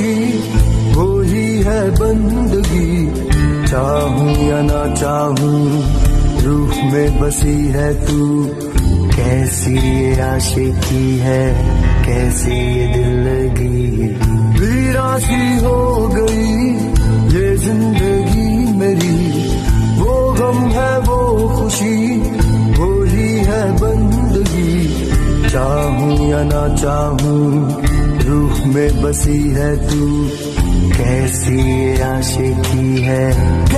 खुशी वो ही है बंदगी, चाहूँ या ना चाहूँ, रूह में बसी है तू। कैसी ये आशिकी है, कैसी ये दिल लगी वीरासी हो गई ये ज़िंदगी मेरी, वो गम है, वो खुशी वो ही है बंदगी, चाहूँ या ना चाहूँ रूह में बसी है तू कैसी आशिकी है?